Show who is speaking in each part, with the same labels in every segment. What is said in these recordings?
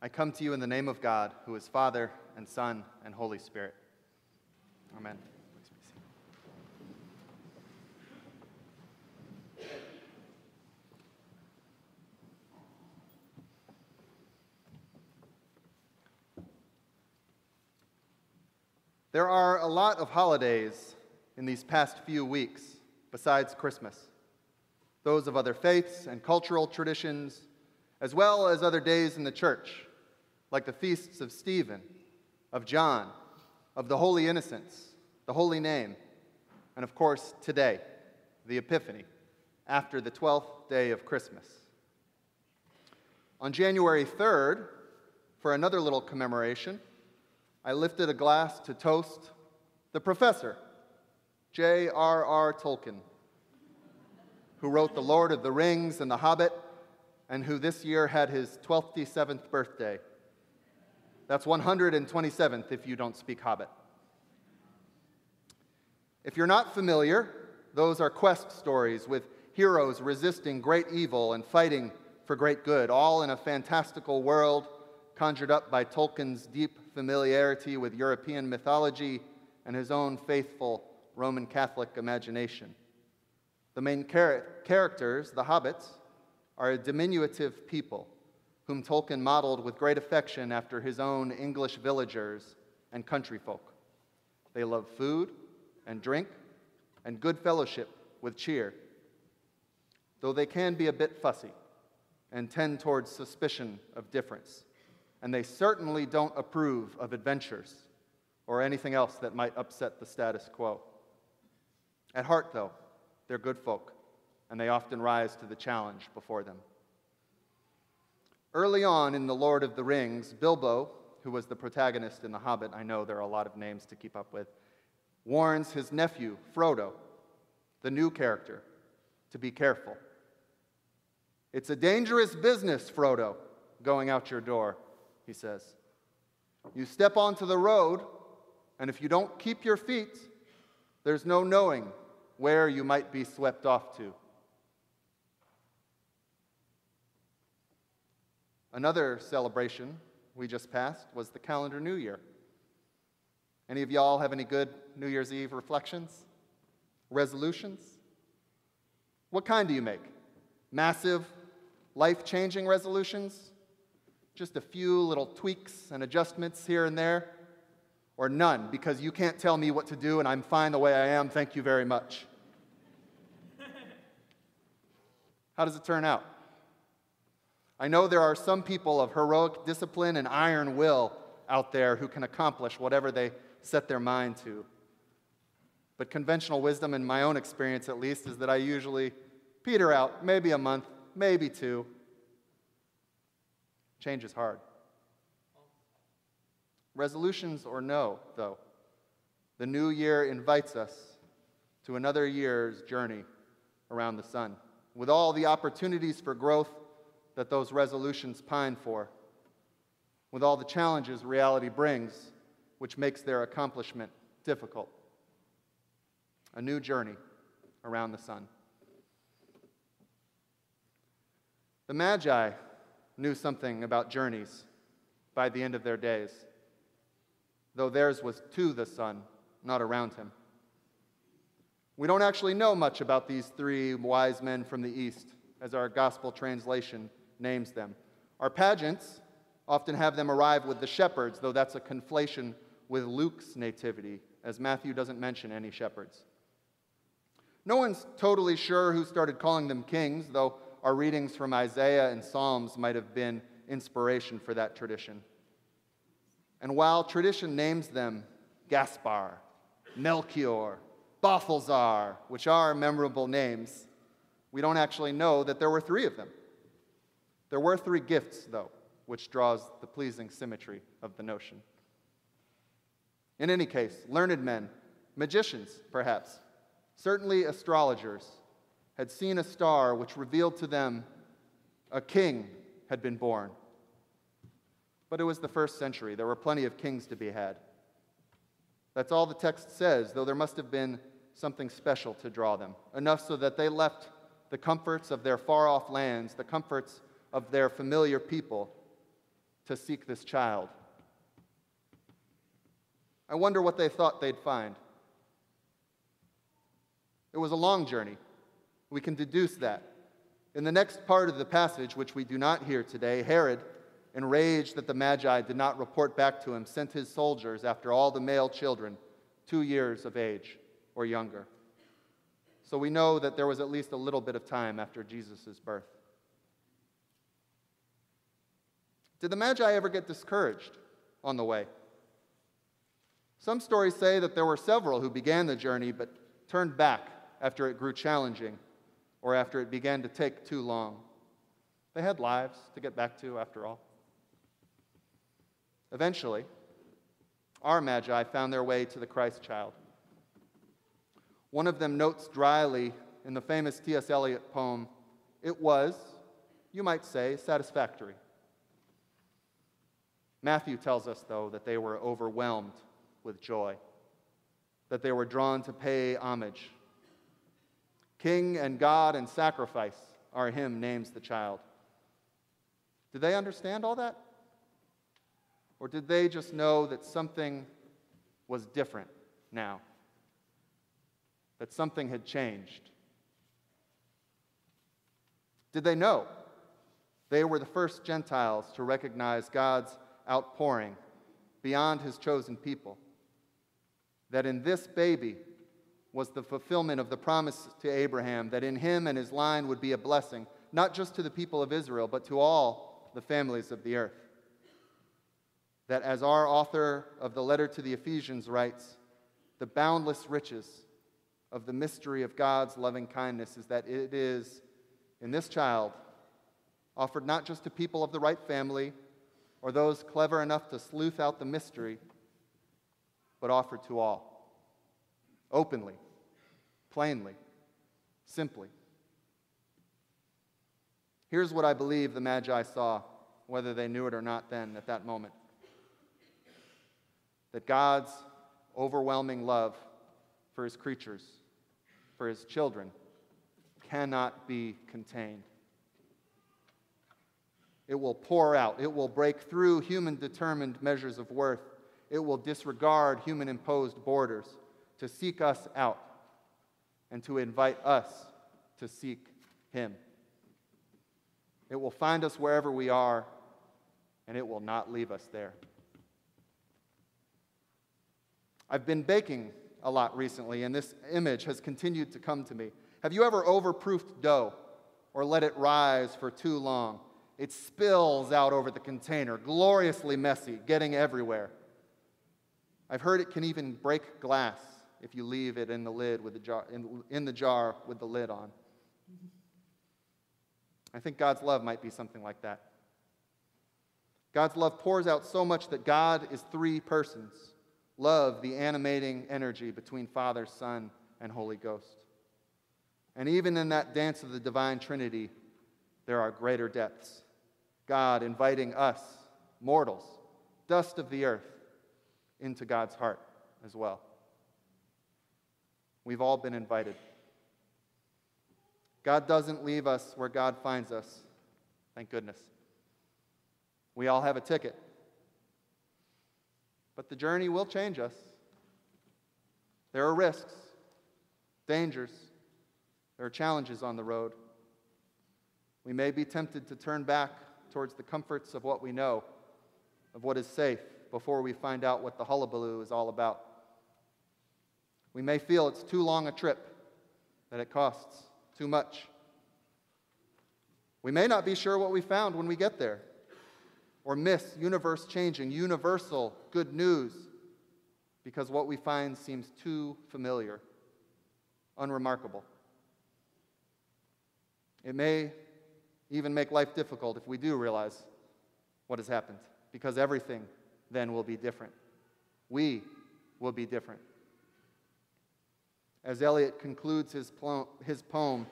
Speaker 1: I come to you in the name of God, who is Father and Son and Holy Spirit. Amen. There are a lot of holidays in these past few weeks besides Christmas. Those of other faiths and cultural traditions, as well as other days in the church, like the feasts of Stephen, of John, of the Holy Innocents, the Holy Name, and of course, today, the Epiphany, after the 12th day of Christmas. On January 3rd, for another little commemoration, I lifted a glass to toast the professor, J.R.R. Tolkien, who wrote The Lord of the Rings and The Hobbit, and who this year had his 27th birthday. That's 127th if you don't speak Hobbit. If you're not familiar, those are quest stories with heroes resisting great evil and fighting for great good, all in a fantastical world conjured up by Tolkien's deep familiarity with European mythology and his own faithful Roman Catholic imagination. The main char- characters, the hobbits, are a diminutive people whom Tolkien modeled with great affection after his own English villagers and country folk. They love food and drink and good fellowship with cheer, though they can be a bit fussy and tend towards suspicion of difference. And they certainly don't approve of adventures or anything else that might upset the status quo. At heart, though, they're good folk, and they often rise to the challenge before them. Early on in The Lord of the Rings, Bilbo, who was the protagonist in The Hobbit, I know there are a lot of names to keep up with, warns his nephew, Frodo, the new character, to be careful. It's a dangerous business, Frodo, going out your door, he says. You step onto the road, and if you don't keep your feet, there's no knowing where you might be swept off to. Another celebration we just passed was the calendar New Year. Any of y'all have any good New Year's Eve reflections? Resolutions? What kind do you make? Massive, life changing resolutions? Just a few little tweaks and adjustments here and there? Or none, because you can't tell me what to do and I'm fine the way I am, thank you very much? How does it turn out? I know there are some people of heroic discipline and iron will out there who can accomplish whatever they set their mind to. But conventional wisdom, in my own experience at least, is that I usually peter out maybe a month, maybe two. Change is hard. Resolutions or no, though, the new year invites us to another year's journey around the sun with all the opportunities for growth that those resolutions pine for, with all the challenges reality brings, which makes their accomplishment difficult. A new journey around the sun. The Magi knew something about journeys by the end of their days, though theirs was to the Son, not around him. We don't actually know much about these three wise men from the East, as our gospel translation names them. Our pageants often have them arrive with the shepherds, though that's a conflation with Luke's nativity, as Matthew doesn't mention any shepherds. No one's totally sure who started calling them kings, though our readings from Isaiah and Psalms might have been inspiration for that tradition. And while tradition names them Gaspar, Melchior, Balthazar, which are memorable names, we don't actually know that there were three of them. There were three gifts, though, which draws the pleasing symmetry of the notion. In any case, learned men, magicians, perhaps, certainly astrologers, had seen a star which revealed to them a king had been born. But it was the first century. There were plenty of kings to be had. That's all the text says, though there must have been something special to draw them, enough so that they left the comforts of their far off lands, the comforts of their familiar people to seek this child. I wonder what they thought they'd find. It was a long journey. We can deduce that. In the next part of the passage, which we do not hear today, Herod, enraged that the Magi did not report back to him, sent his soldiers after all the male children, two years of age or younger. So we know that there was at least a little bit of time after Jesus' birth. Did the Magi ever get discouraged on the way? Some stories say that there were several who began the journey but turned back after it grew challenging or after it began to take too long. They had lives to get back to, after all. Eventually, our Magi found their way to the Christ child. One of them notes dryly in the famous T.S. Eliot poem, It was, you might say, satisfactory. Matthew tells us, though, that they were overwhelmed with joy, that they were drawn to pay homage. King and God and sacrifice, our hymn names the child. Did they understand all that? Or did they just know that something was different now? That something had changed? Did they know they were the first Gentiles to recognize God's outpouring beyond his chosen people? That in this baby was the fulfillment of the promise to Abraham that in him and his line would be a blessing, not just to the people of Israel, but to all the families of the earth that, as our author of the letter to the Ephesians writes, the boundless riches of the mystery of God's loving kindness is that it is in this child offered not just to people of the right family or those clever enough to sleuth out the mystery, but offered to all, openly, plainly, simply. Here's what I believe the Magi saw, whether they knew it or not then at that moment that God's overwhelming love for his creatures, for his children, cannot be contained. It will pour out, it will break through human determined measures of worth, it will disregard human imposed borders to seek us out and to invite us to seek him. It will find us wherever we are, and it will not leave us there. I've been baking a lot recently, and this image has continued to come to me. Have you ever overproofed dough or let it rise for too long? It spills out over the container, gloriously messy, getting everywhere. I've heard it can even break glass if you leave it in the lid with the jar in, in the jar with the lid on. I think God's love might be something like that. God's love pours out so much that God is three persons love the animating energy between Father, Son, and Holy Ghost. And even in that dance of the divine Trinity, there are greater depths. God inviting us, mortals, dust of the earth, into God's heart as well. We've all been invited. God doesn't leave us where God finds us. Thank goodness. We all have a ticket. But the journey will change us. There are risks, dangers, there are challenges on the road. We may be tempted to turn back towards the comforts of what we know, of what is safe, before we find out what the hullabaloo is all about. We may feel it's too long a trip, that it costs too much. We may not be sure what we found when we get there or miss universe changing, universal good news because what we find seems too familiar, unremarkable. It may even make life difficult if we do realize what has happened, because everything then will be different. We will be different. As Eliot concludes his, his poem,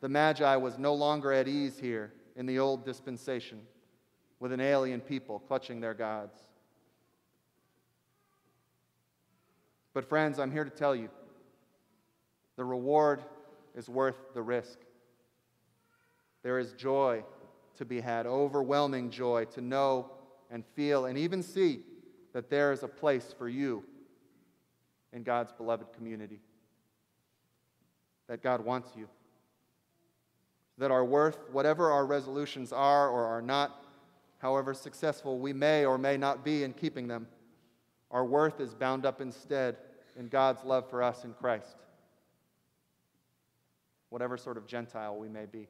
Speaker 1: the Magi was no longer at ease here in the old dispensation with an alien people clutching their gods. But, friends, I'm here to tell you the reward is worth the risk. There is joy to be had, overwhelming joy to know and feel and even see that there is a place for you in God's beloved community. That God wants you. That our worth, whatever our resolutions are or are not, however successful we may or may not be in keeping them, our worth is bound up instead in God's love for us in Christ, whatever sort of Gentile we may be.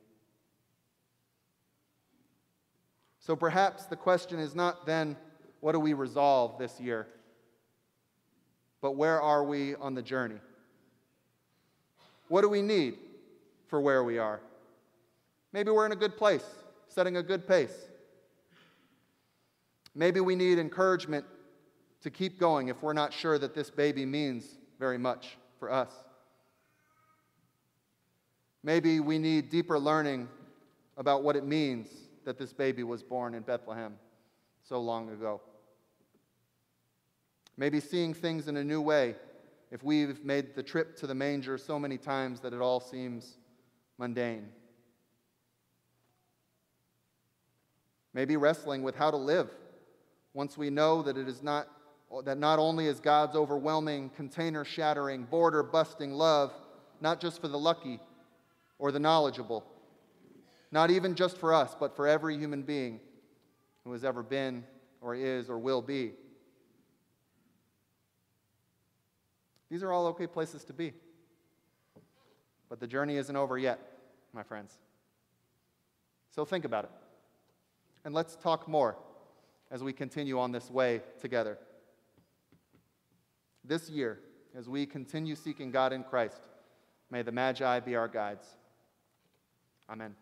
Speaker 1: So perhaps the question is not then, what do we resolve this year? But where are we on the journey? What do we need for where we are? Maybe we're in a good place, setting a good pace. Maybe we need encouragement to keep going if we're not sure that this baby means very much for us. Maybe we need deeper learning about what it means that this baby was born in Bethlehem so long ago. Maybe seeing things in a new way if we've made the trip to the manger so many times that it all seems mundane. Maybe wrestling with how to live once we know that it is not that not only is God's overwhelming, container shattering, border busting love not just for the lucky or the knowledgeable, not even just for us, but for every human being who has ever been or is or will be. These are all okay places to be. But the journey isn't over yet, my friends. So think about it. And let's talk more as we continue on this way together. This year, as we continue seeking God in Christ, may the Magi be our guides. Amen.